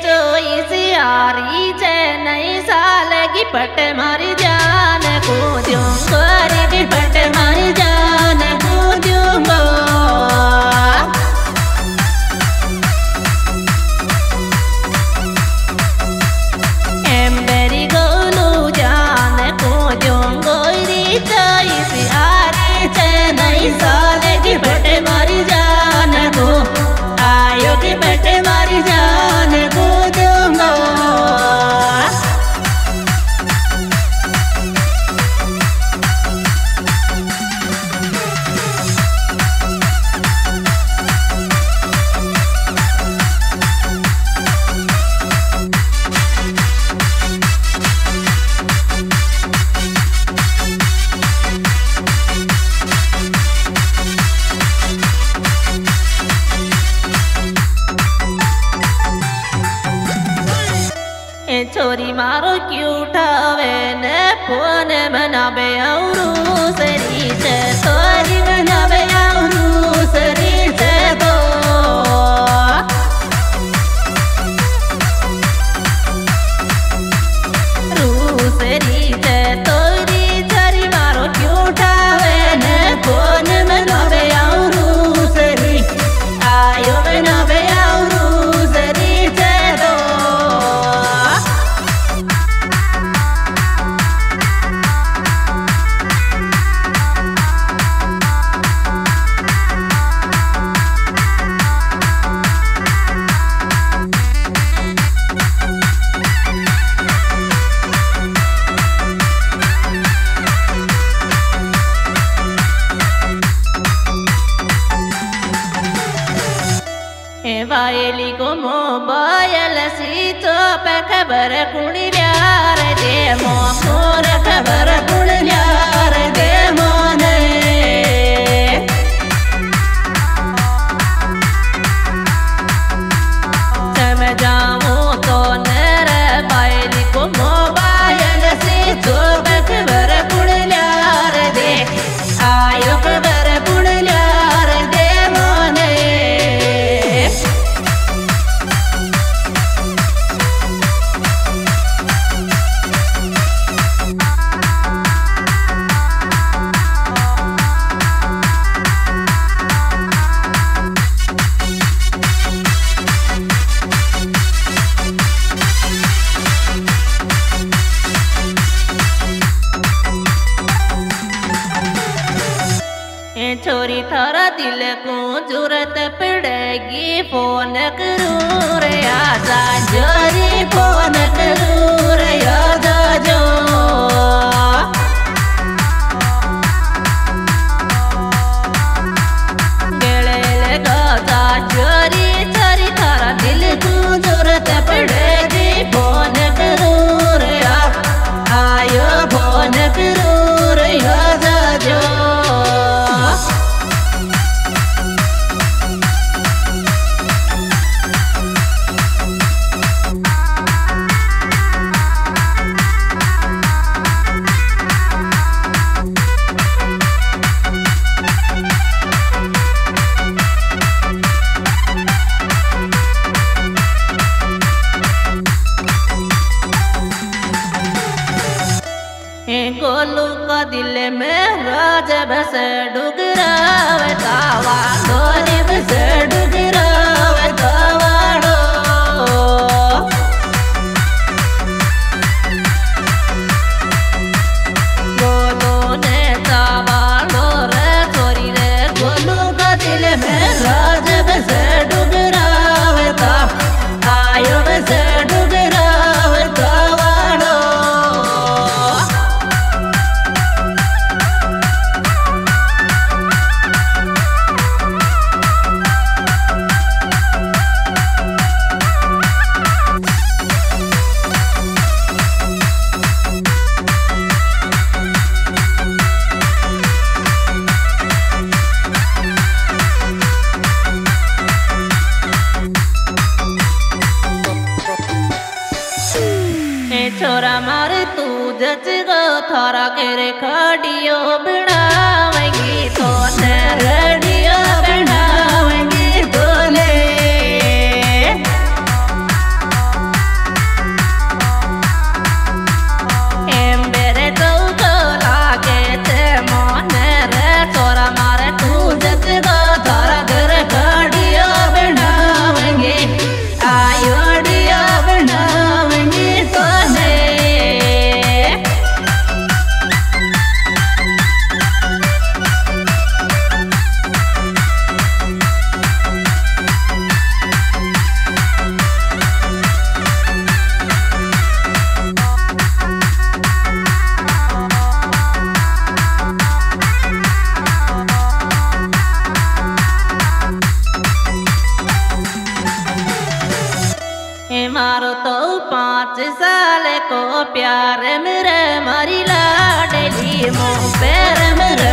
तो इस यारी जे नहीं साल की पट मारी जान को जो गोरी भी पट मारी છોરી મારો ક્યુઠાવે ને ફોન બનાવે અવરું સરી છે તોરી બનાવે. એવાયેલી કો મોબાઈલ સીતો પે ખબર કુણ વ્યાર દે મો ખબર કુણ को ज़रूरत पड़ेगी फ़ोन करूँ रे आजा जोरी बस डुगरावतावा डोरे सच गो थोरा करे खाडियो बिड़ावेंगी तो न रड़ी। को प्यार मेरे मारी लाडली मो पैर मेरे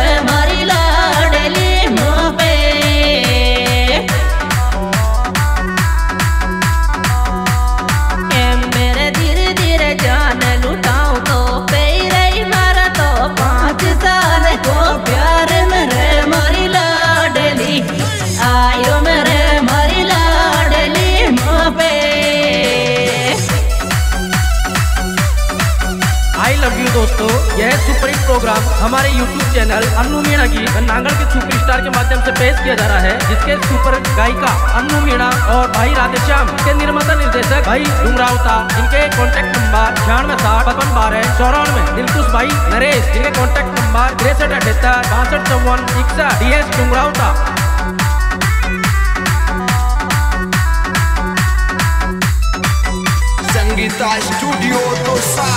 आई लव यू दोस्तों। यह सुपर हिट प्रोग्राम हमारे यूट्यूब चैनल अन्नू मीणा की नांगल के सुपर स्टार के माध्यम से पेश किया जा रहा है, जिसके सुपर गायिका अन्नू मीणा और भाई राधेश्याम के निर्माता निर्देशक भाई डुमरावता इनके कॉन्टैक्ट नंबर छियानवे साठ, पचपन बारह, चौरानवे दिलकुश भाई, नरेश, जिनके कॉन्टैक्ट नंबर तिरसठ, अठहत्तर, बासठ, चौवन, इकसठ D S Dumrawata Sangeeta studio Dausa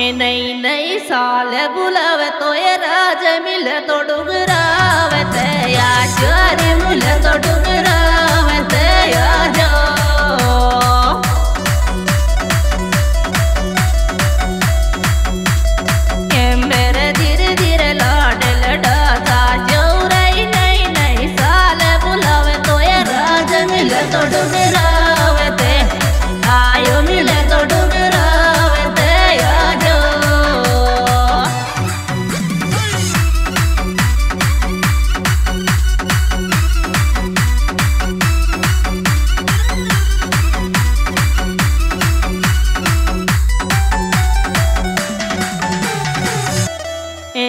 नई नई साल बुलावे तो ये राज मिल तो डुगरावे ते या चारी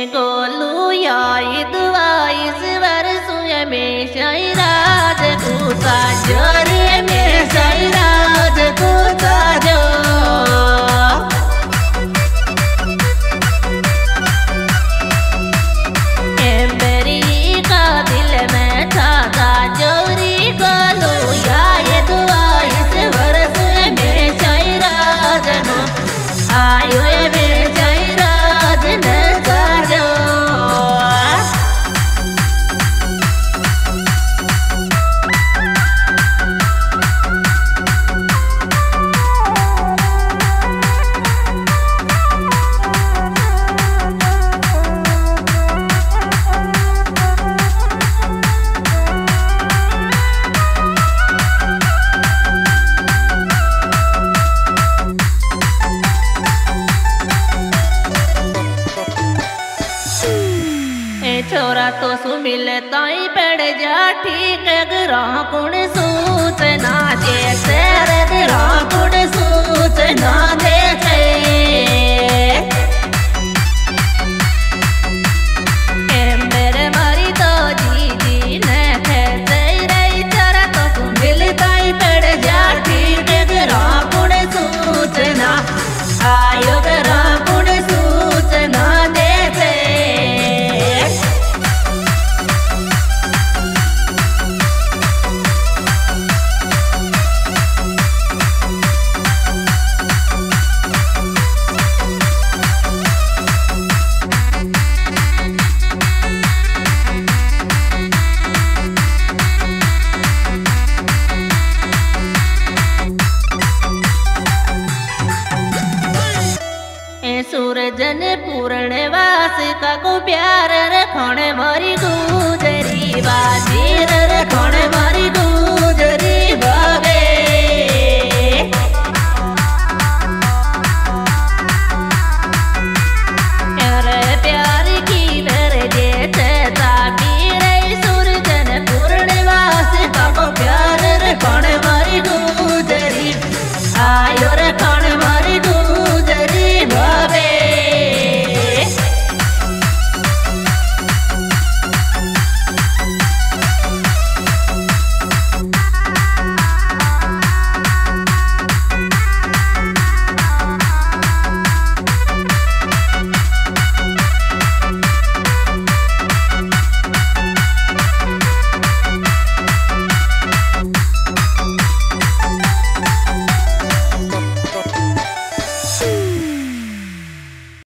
गोलू आई दुआई स्वर सुय में शाई राज कूता जोरे। छोरा तो सुमिल ताई पड़ जा, ठीक ग्रह कुण सूचना जे तेरे ग्रह कुण सूत ना ए पूरण वासिका को प्यार रखण मरी गुजरी बाजी रखण मरी